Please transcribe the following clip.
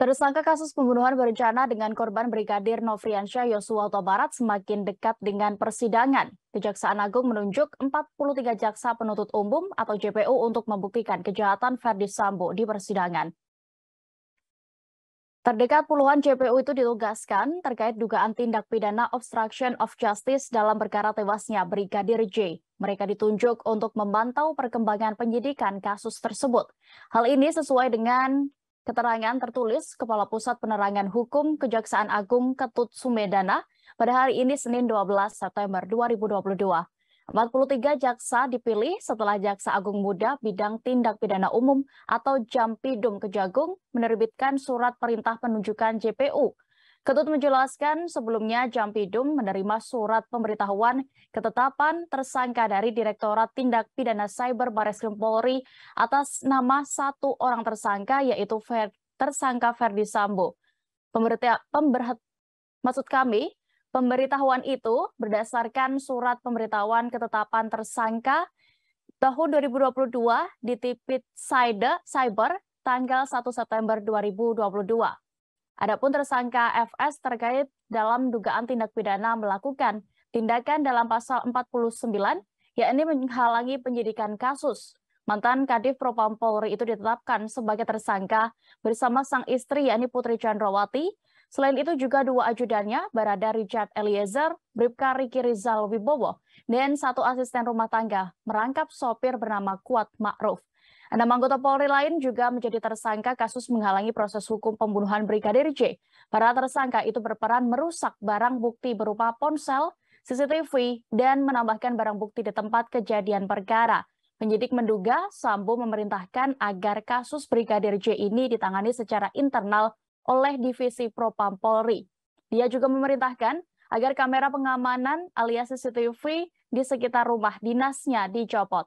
Tersangka kasus pembunuhan berencana dengan korban Brigadir Nofriansyah Yosua Huta Barat semakin dekat dengan persidangan. Kejaksaan Agung menunjuk 43 jaksa penuntut umum atau JPU untuk membuktikan kejahatan Ferdi Sambo di persidangan. Terdekat puluhan JPU itu ditugaskan terkait dugaan tindak pidana obstruction of justice dalam perkara tewasnya Brigadir J. Mereka ditunjuk untuk memantau perkembangan penyidikan kasus tersebut. Hal ini sesuai dengan Keterangan tertulis Kepala Pusat Penerangan Hukum Kejaksaan Agung Ketut Sumedana pada hari ini Senin 12 September 2022. 43 jaksa dipilih setelah Jaksa Agung Muda Bidang Tindak Pidana Umum atau Jampidum Kejagung menerbitkan surat perintah penunjukan JPU Ketut menjelaskan sebelumnya Jampidum menerima surat pemberitahuan ketetapan tersangka dari Direktorat Tindak Pidana Cyber Barreskrim Polri atas nama satu orang tersangka yaitu Fer, tersangka Ferdi Sambo. Pemberhat, maksud kami, pemberitahuan itu berdasarkan surat pemberitahuan ketetapan tersangka tahun 2022 di Tipit Cyber tanggal 1 September 2022. Adapun tersangka FS terkait dalam dugaan tindak pidana melakukan tindakan dalam pasal 49 yakni menghalangi penyidikan kasus. Mantan Kadif Propam Polri itu ditetapkan sebagai tersangka bersama sang istri yakni Putri Chandrawati. Selain itu juga dua ajudannya, Barada Richard Eliezer, Bribka Riki Rizal Wibowo, dan satu asisten rumah tangga merangkap sopir bernama Kuat Ma'ruf. Enam anggota Polri lain juga menjadi tersangka kasus menghalangi proses hukum pembunuhan Brigadir J. Para tersangka itu berperan merusak barang bukti berupa ponsel, CCTV, dan menambahkan barang bukti di tempat kejadian perkara. Penyidik menduga Sambo memerintahkan agar kasus Brigadir J ini ditangani secara internal oleh Divisi Propam Polri. Dia juga memerintahkan agar kamera pengamanan alias CCTV di sekitar rumah dinasnya dicopot.